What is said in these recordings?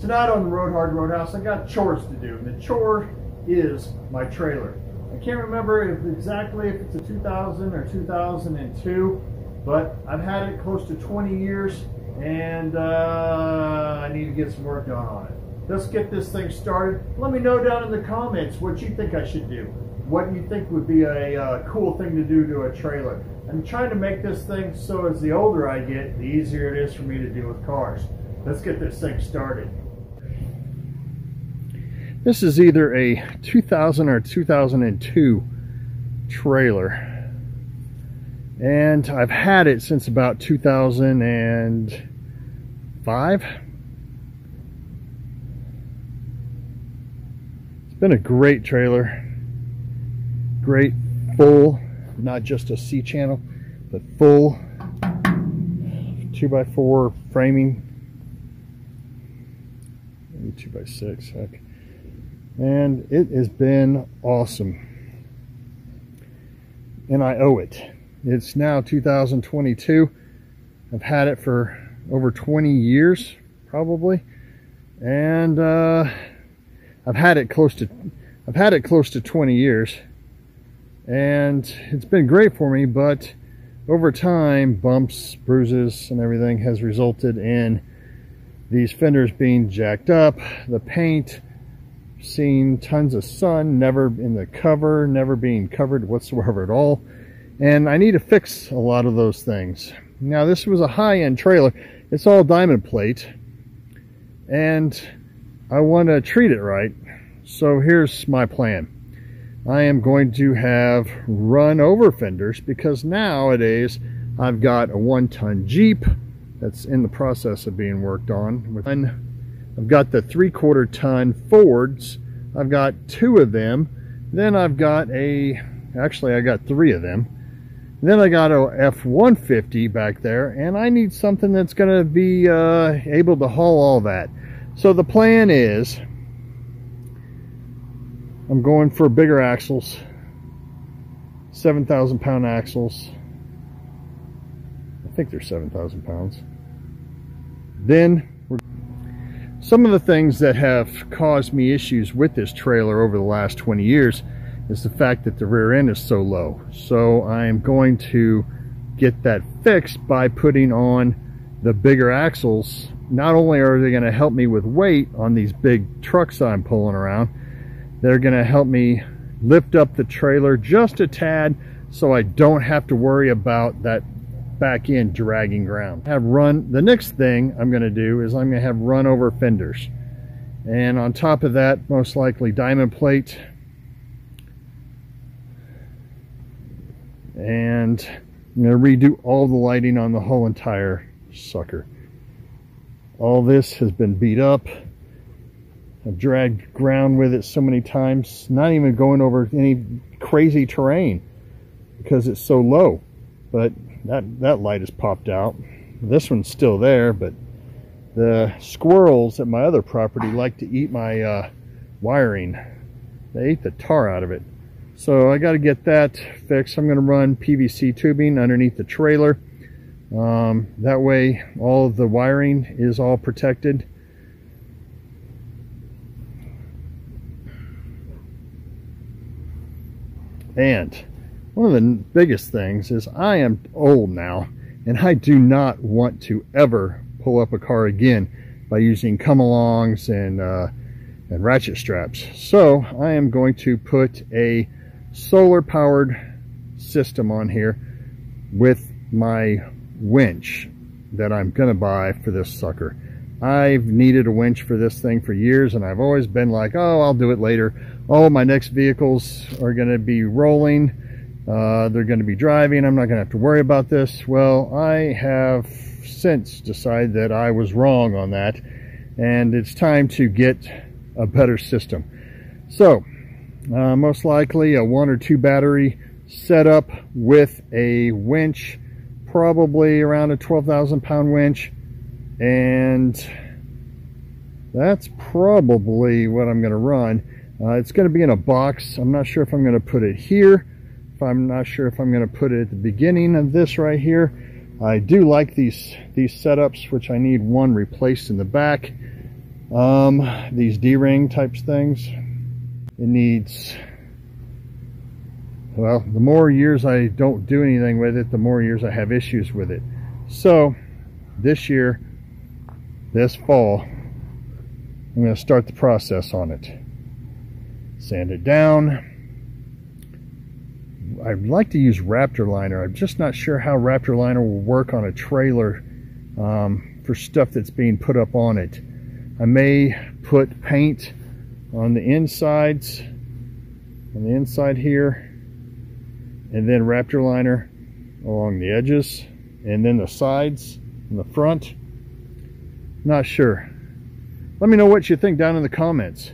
Tonight on the Road Hard Roadhouse, I got chores to do. And the chore is my trailer. I can't remember if exactly if it's a 2000 or 2002, but I've had it close to 20 years and uh, I need to get some work done on it. Let's get this thing started. Let me know down in the comments what you think I should do. What you think would be a uh, cool thing to do to a trailer. I'm trying to make this thing so as the older I get, the easier it is for me to deal with cars. Let's get this thing started. This is either a 2000 or 2002 trailer. And I've had it since about 2005. It's been a great trailer. Great full, not just a C channel, but full 2x4 framing. Maybe 2x6, heck and it has been awesome. And I owe it. It's now 2022 I've had it for over 20 years probably. And uh, I've had it close to I've had it close to 20 years. And it's been great for me but over time bumps bruises and everything has resulted in these fenders being jacked up the paint seen tons of sun, never in the cover, never being covered whatsoever at all. And I need to fix a lot of those things. Now this was a high-end trailer. It's all diamond plate. And I want to treat it right. So here's my plan. I am going to have run over fenders because nowadays I've got a one-ton Jeep that's in the process of being worked on. With I've got the three quarter ton Fords. I've got two of them. Then I've got a, actually I got three of them. Then I got a F-150 back there and I need something that's going to be uh, able to haul all that. So the plan is I'm going for bigger axles, 7,000 pound axles. I think they're 7,000 pounds. Then some of the things that have caused me issues with this trailer over the last 20 years is the fact that the rear end is so low. So I'm going to get that fixed by putting on the bigger axles. Not only are they going to help me with weight on these big trucks I'm pulling around, they're going to help me lift up the trailer just a tad so I don't have to worry about that back in dragging ground. Have run, the next thing I'm gonna do is I'm gonna have run over fenders. And on top of that, most likely diamond plate. And I'm gonna redo all the lighting on the whole entire sucker. All this has been beat up. I've dragged ground with it so many times, not even going over any crazy terrain because it's so low. But that, that light has popped out. This one's still there, but the squirrels at my other property like to eat my uh, wiring. They ate the tar out of it. So I got to get that fixed. I'm going to run PVC tubing underneath the trailer. Um, that way all of the wiring is all protected. And one of the biggest things is I am old now and I do not want to ever pull up a car again by using come-alongs and, uh, and ratchet straps. So I am going to put a solar powered system on here with my winch that I'm to buy for this sucker. I've needed a winch for this thing for years and I've always been like, oh, I'll do it later. Oh, my next vehicles are to be rolling uh, they're going to be driving. I'm not going to have to worry about this. Well, I have since decided that I was wrong on that, and it's time to get a better system. So, uh, most likely a one or two battery setup with a winch, probably around a 12,000 pound winch, and that's probably what I'm going to run. Uh, it's going to be in a box. I'm not sure if I'm going to put it here I'm not sure if I'm going to put it at the beginning of this right here. I do like these these setups, which I need one replaced in the back. Um, these D-ring types things. It needs, well, the more years I don't do anything with it, the more years I have issues with it. So, this year, this fall, I'm going to start the process on it. Sand it down. I'd like to use Raptor liner. I'm just not sure how Raptor liner will work on a trailer um, for stuff that's being put up on it. I may put paint on the insides, on the inside here, and then Raptor liner along the edges, and then the sides and the front. Not sure. Let me know what you think down in the comments.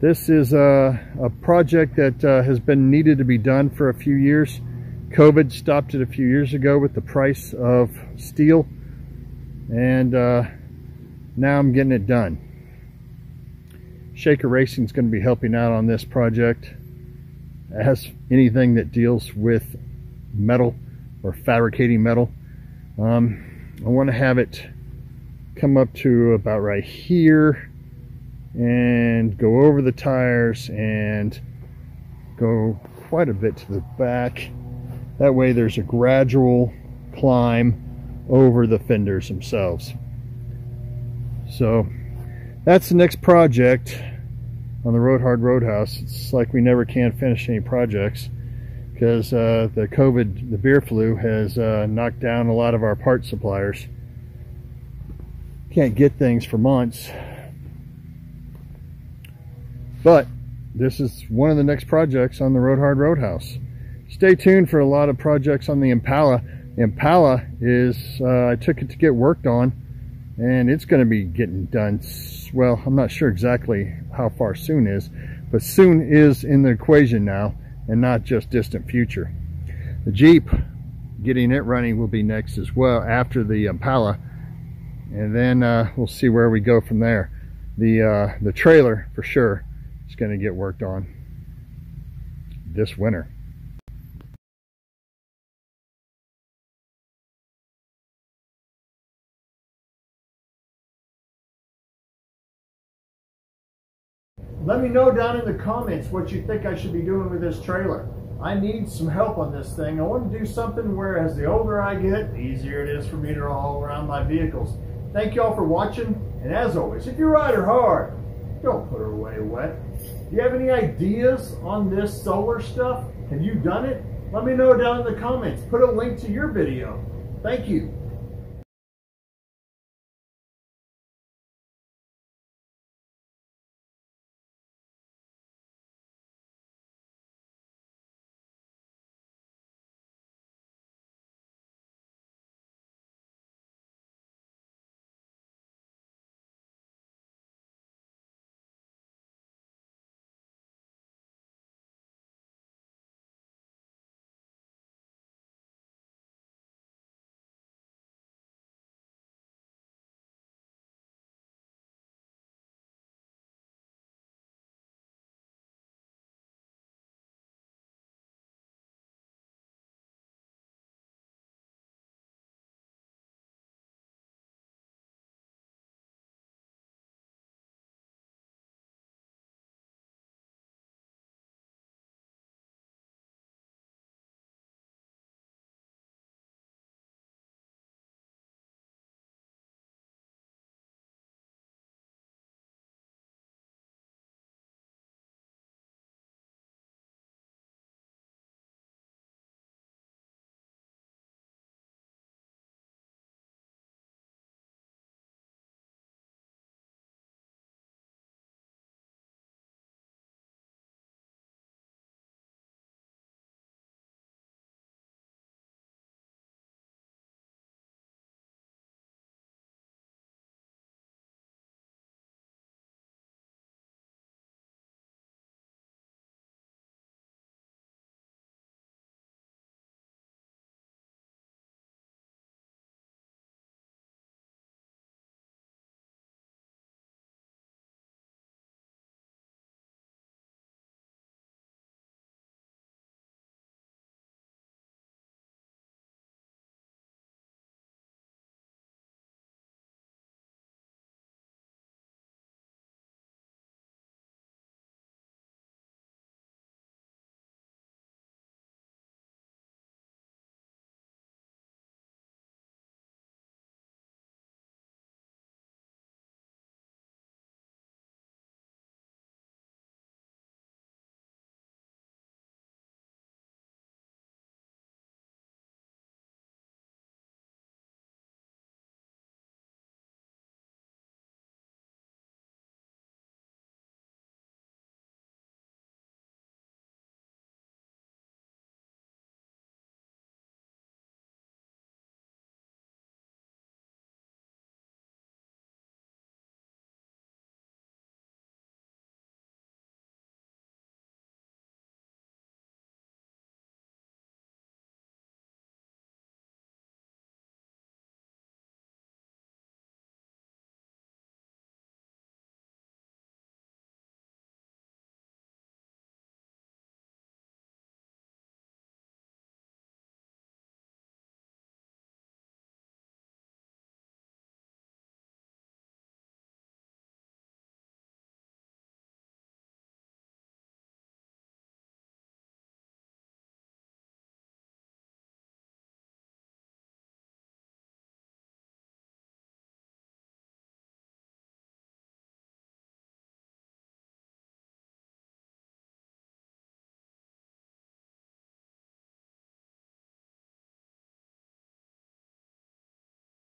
This is a, a project that uh, has been needed to be done for a few years. COVID stopped it a few years ago with the price of steel. And uh, now I'm getting it done. Shaker Racing is going to be helping out on this project as anything that deals with metal or fabricating metal. Um, I want to have it come up to about right here and go over the tires and go quite a bit to the back. That way there's a gradual climb over the fenders themselves. So that's the next project on the Road Hard Roadhouse. It's like we never can finish any projects because uh, the COVID, the beer flu has uh, knocked down a lot of our part suppliers. Can't get things for months. But this is one of the next projects on the Road Hard Roadhouse. Stay tuned for a lot of projects on the Impala. Impala is, uh, I took it to get worked on and it's going to be getting done well i'm not sure exactly how far soon is but soon is in the equation now and not just distant future the jeep getting it running will be next as well after the impala and then uh, we'll see where we go from there the uh, the trailer for sure is going to get worked on this winter Let me know down in the comments what you think I should be doing with this trailer. I need some help on this thing. I want to do something where as the older I get, the easier it is for me to haul around my vehicles. Thank you all for watching, and as always, if you ride her hard, don't put her away wet. You have any ideas on this solar stuff? Have you done it? Let me know down in the comments. Put a link to your video. Thank you.